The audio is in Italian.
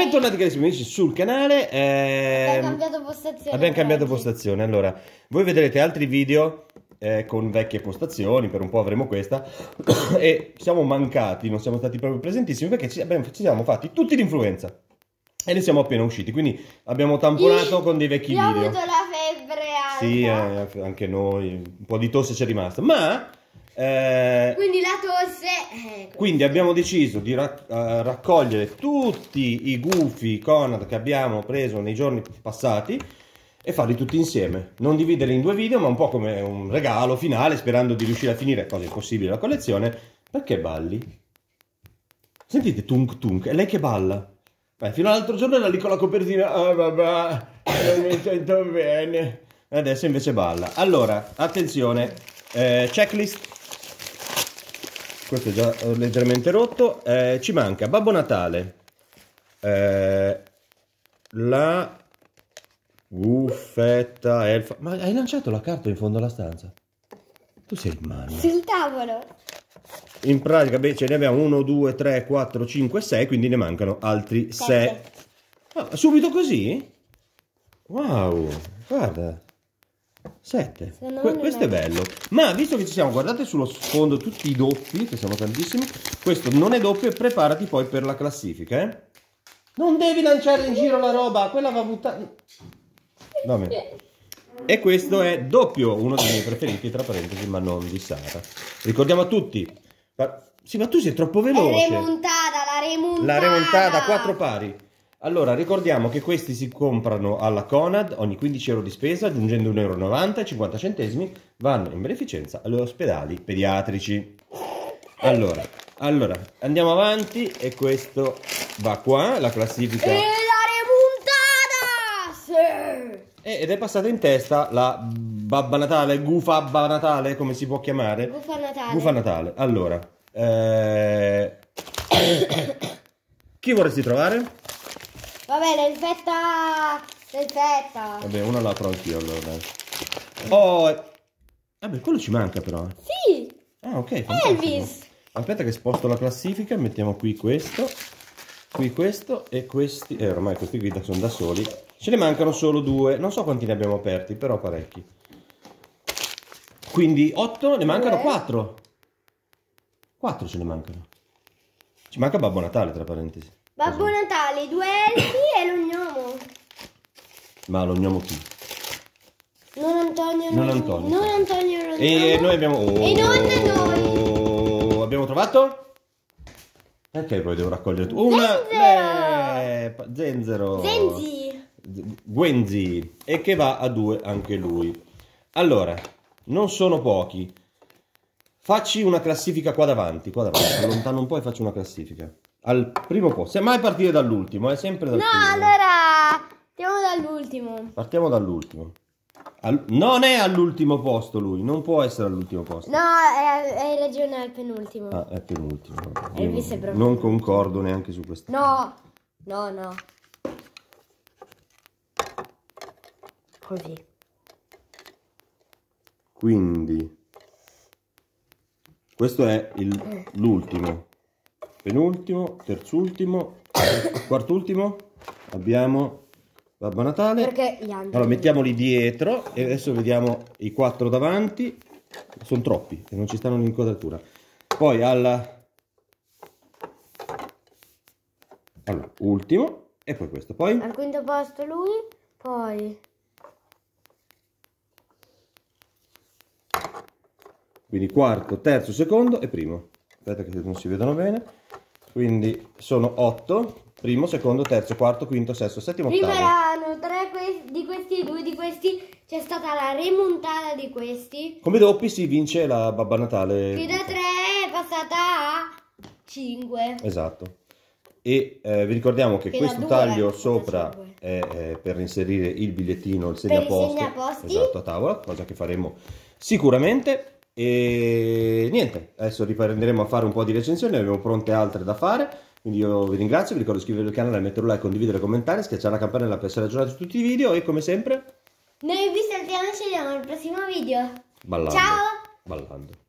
Bentornati carissimi amici sul canale. Abbiamo ehm, cambiato postazione. abbiamo cambiato oggi. postazione. Allora, voi vedrete altri video eh, con vecchie postazioni, per un po' avremo questa. e siamo mancati, non siamo stati proprio presentissimi perché ci, abbiamo- ci siamo fatti tutti l'influenza. E ne siamo appena usciti, quindi abbiamo tamponato Io- con dei vecchi video. avuto la febbre alta. Sì, eh, anche noi, un po' di tosse c'è rimasta. Ma... eh, Quindi la tosse. eh, Quindi abbiamo deciso di rac- eh, raccogliere tutti i gufi Conad che abbiamo preso nei giorni passati e farli tutti insieme. Non dividerli in due video, ma un po' come un regalo finale, sperando di riuscire a finire, cosa impossibile, la collezione. Perché balli? Sentite tunk tunk, è lei che balla. Beh, fino all'altro giorno era lì con la copertina, ah vabbè, non mi sento bene. Adesso invece balla. Allora, attenzione, eh, checklist questo è già eh, leggermente rotto. Eh, ci manca Babbo Natale, eh, la buffetta elfa. Ma hai lanciato la carta in fondo alla stanza? Tu sei il mano. Sul tavolo. In pratica, beh, ce ne abbiamo 1, 2, 3, 4, 5, 6, quindi ne mancano altri 6. Sette. Ah, subito così? Wow, guarda. 7. Se no non questo è bello. Ma visto che ci siamo, guardate sullo sfondo tutti i doppi, che sono tantissimi. Questo non è doppio e preparati poi per la classifica, eh. Non devi lanciare in giro la roba, quella va buttata. Va bene. E questo è doppio, uno dei miei preferiti, tra parentesi, ma non di Sara. Ricordiamo a tutti. Ma, sì, ma tu sei troppo veloce. remontata, la remontata. La remontata, quattro pari. Allora, ricordiamo che questi si comprano alla Conad ogni 15 euro di spesa, aggiungendo 1,90 euro e 50 centesimi, vanno in beneficenza agli ospedali pediatrici. Allora, allora, andiamo avanti e questo va qua, la classifica. E la remontata! Sì. Eh, Ed è passata in testa la Babba Natale, Gufabba Natale, come si può chiamare? Buffa Natale. Gufa Natale. Allora, eh... chi vorresti trovare? Vabbè, l'elfetta. L'elfetta. Vabbè, una la apro anch'io allora. dai. Oh, eh, vabbè, quello ci manca però. eh. Sì. Ah, ok. fantastico. Elvis. Aspetta che sposto la classifica, mettiamo qui questo, qui questo e questi. Eh, ormai questi qui da- sono da soli. Ce ne mancano solo due. Non so quanti ne abbiamo aperti, però parecchi. Quindi 8, ne mancano Due. 4. 4 ce ne mancano. Ci manca Babbo Natale, tra parentesi. Babbo Natale, i due elfi e lo gnomo. Ma lo gnomo chi? Non Antonio. Non Antonio. Non Antonio E noi abbiamo... E non Oh, Abbiamo trovato? Ok, poi devo raccogliere tu. Una... Zenzero! Eh, pa- zenzero. Zenzi. Gwenzi. E che va a due anche lui. Allora, non sono pochi. Facci una classifica qua davanti, qua davanti. Allontano un po' e faccio una classifica. Al primo posto. Se mai partire dall'ultimo, è sempre dal No, primo. allora. Andiamo dall'ultimo. Partiamo dall'ultimo. Al- Non è all'ultimo posto lui, non può essere all'ultimo posto. No, è- hai ragione, è il penultimo. Ah, è penultimo. Eh, Io non concordo neanche su questo. No, no, no. Così. Quindi, questo è il- l'ultimo. Penultimo, terzultimo, quartultimo. Abbiamo Babbo Natale. Perché gli altri. Allora, mettiamoli dietro e adesso vediamo i quattro davanti. Sono troppi e non ci stanno in inquadratura. Poi alla... Allora, ultimo e poi questo. Poi Al quinto posto lui, poi. Quindi quarto, terzo, secondo e primo. Aspetta che non si vedono bene. Quindi sono otto. Primo, secondo, terzo, quarto, quinto, sesto, settimo, Prima ottavo. erano tre que- di questi, due di questi. C'è stata la remontata di questi. Come doppi si vince la Babba Natale. Che da 3 è passata a 5. Esatto. E eh, vi ricordiamo che Che questo taglio è sopra 45. è, eh, per inserire il bigliettino, il i segnaposto. segnaposti. Esatto, a tavola, cosa che faremo sicuramente. E niente, adesso riprenderemo a fare un po' di recensioni, abbiamo pronte altre da fare. Quindi io vi ringrazio, vi ricordo di iscrivervi al canale, mettere un like, condividere, commentare, schiacciare la campanella per essere aggiornati su tutti i video e come sempre Noi vi salutiamo e ci vediamo al prossimo video. ballando. Ciao! Ballando.